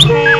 Yeah.